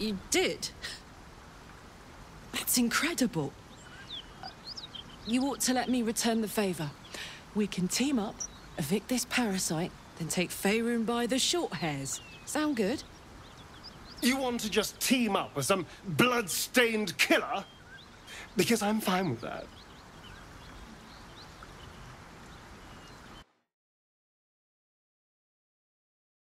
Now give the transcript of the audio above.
You did? That's incredible. You ought to let me return the favor. We can team up, evict this parasite, then take Faerun by the short hairs. Sound good? You want to just team up with some blood-stained killer? Because I'm fine with that.